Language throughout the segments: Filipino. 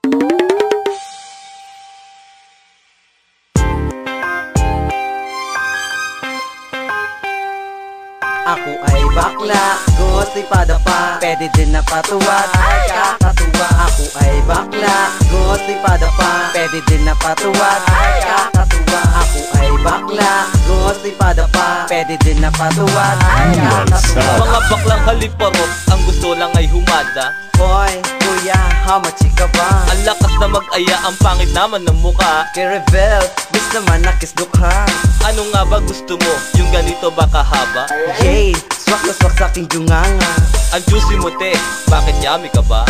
Ako ay bakla, gusto'y padapa Pwede din na patuwad, ay kakatuwa. Ako ay bakla, gusto'y padapa Pwede din na patuwad, ay kakatuwa Ako ay bakla, gusto'y padapa Pwede din na patuwad, ay kakatuwa Mga baklang haliparot Ang gusto lang ay humada. Hoy, kuya, hamachi ka ba? Ang lakas na mag-aya Ang pangit naman ng muka Kay-reveal, bis naman nakisdukha Ano nga ba gusto mo? Yung ganito ba kahaba? Yay, swak na swak sa aking junganga Ang juicy mo te. Bakit yummy ka ba?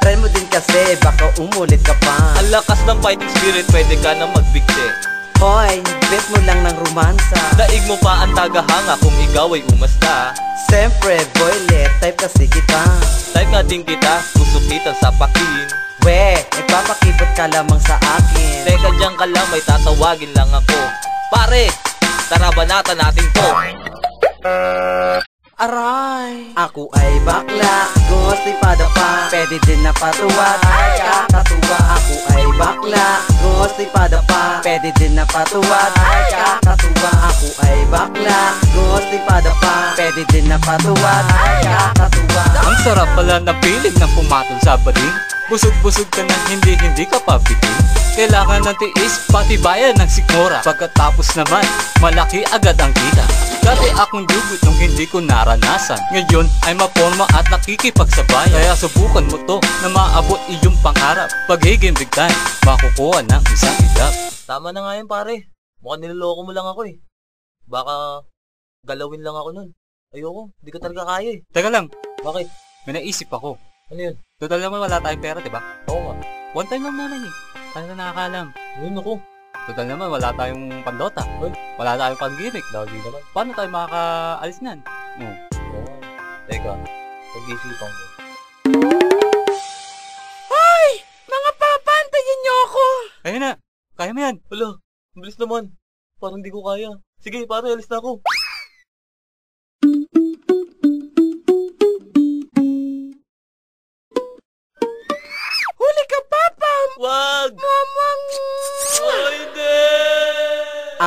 Try mo din kasi, baka umulit ka pa. Ang lakas ng fighting spirit Pwede ka na magbigti Hoy, bet mo lang ng romansa. Daig mo pa ang tagahanga Kung ikaw ay umasta. Siyempre, boylet, type kasi kita. Type nga din kita Gusto kitang sapakin We, nagpapakipot ka lamang sa akin. Teka dyan ka lang May tatawagin lang ako. Pare! Tara banatan natin to. Aray! Ako ay bakla, Pwede din na patuwad, ay kakatuwa Ako ay bakla, gusto'y padapa Pwede din na patuwad, ay kakatuwa Ako ay bakla, gusto'y padapa Pwede din na patuwad, ay kakatuwa Ang sarap pala na feeling ng pumatol sa baling Busog-busog ka na hindi hindi ka pabitin Kailangan ng tiis pati bayan ng sikmura Pagkatapos naman malaki agad ang kita Dati akong dugot nung hindi ko naranasan. Ngayon ay maporma at nakikipagsabayan Kaya subukan mo to na maabot iyong pangarap. Pagiging big time makukuha ng isang idap. Tama na nga yun pare. Mukhang niloloko mo lang ako eh. Baka galawin lang ako nun. Ayoko, di ko talaga kaya eh. Teka lang, Bakit? may naisip ako. Ano yun? Total naman wala tayong pera diba? Oo nga. One time lang naman eh Ano na nakakaalam Yun ako Total naman wala tayong pandota. Wala tayong pang-gimmick Lagi naman. Paano tayo makakaalis niyan? Oh. Oo nga Teka. Pag-isipan ko. Mga papa, antayin niyo ako! Ayun na, kaya mo yan. Wala, bilis naman. Parang di ko kaya. Sige pare, alis na ako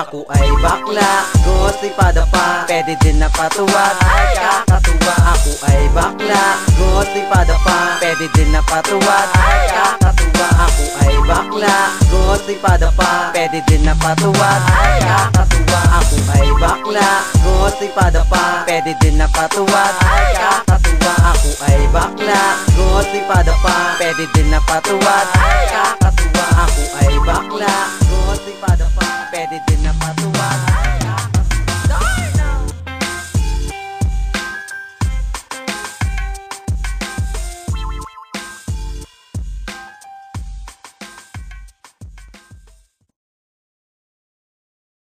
Ako ay bakla, gusto'y padapa Pwede din na patuwad, ay kakatuwa. Ako ay bakla, gusto'y padapa Pwede din na patuwad, ay kakatuwa. Ako ay bakla, gusto'y padapa Pwede din na patuwad, ay kakatuwa. Ako ay bakla, gusto'y padapa Pwede din na patuwad, ay kakatuwa. Ako ay bakla, gusto'y padapa Pwede din na patuwad, ay kakatuwa. Ako ay bakla,